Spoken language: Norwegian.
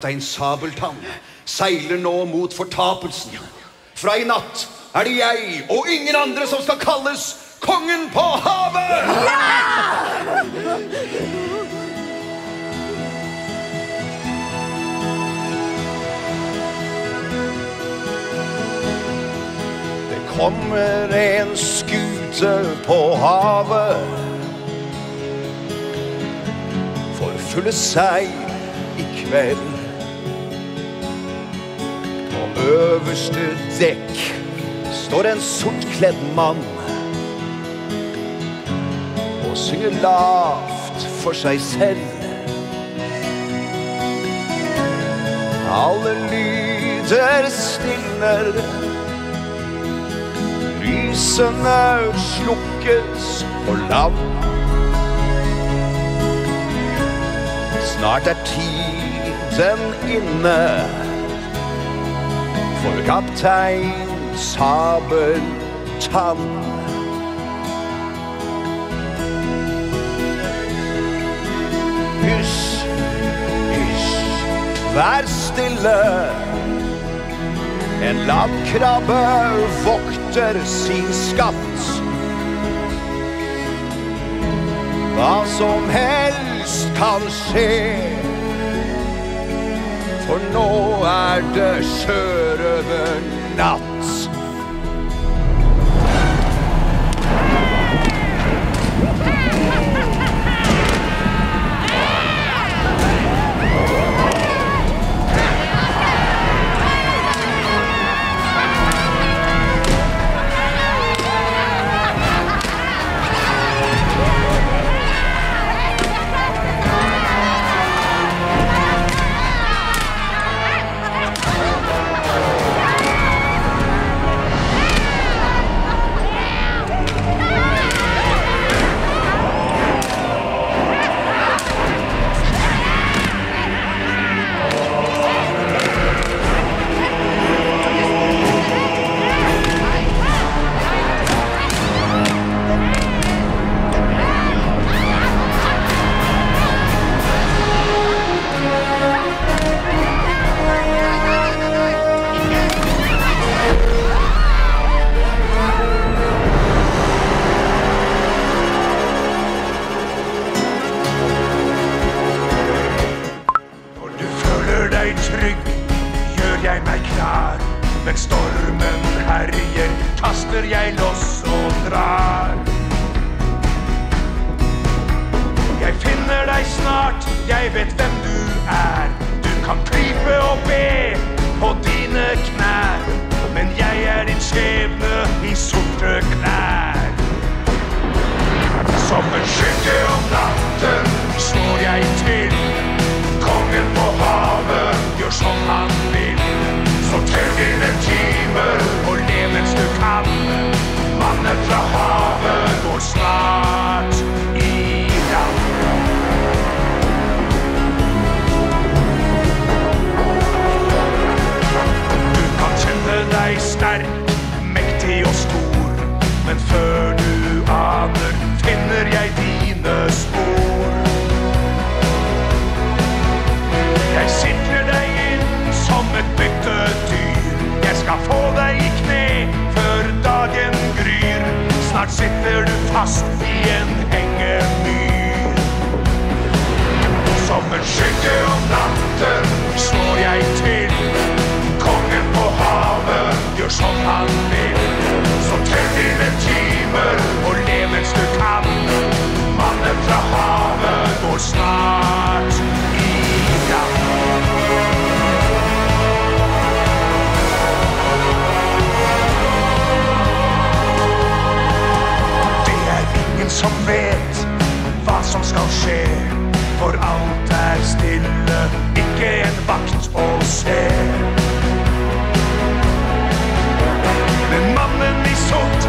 Kaptein Sabeltann seiler nå mot fortapelsen. Fra i natt er det jeg og ingen andre som skal kalles kongen på havet! Ja! Det kommer en skute på havet for fulle seil i kveld. Øverste dekk står en sortkledd mann og synger lavt for seg selv. Alle lyder stilner. Lysene slukkes på land. Snart er tiden inne for kaptein Sabeltann. Hysj, hysj, vær stille. En landkrabbe vokter sin skatt. Hva som helst kan skje. For nå er det not. Deg trygg, gjør jeg meg klar. Men stormen herjer, kaster jeg loss og drar. Jeg finner deg snart, jeg vet hvem du er. Du kan krype og be på dine knær. Men jeg er din skjebne i sorte klær. Som en skygge om natten slår jeg til. past the end. for alt er stille, ikke en vakt å se. Men mannen i sort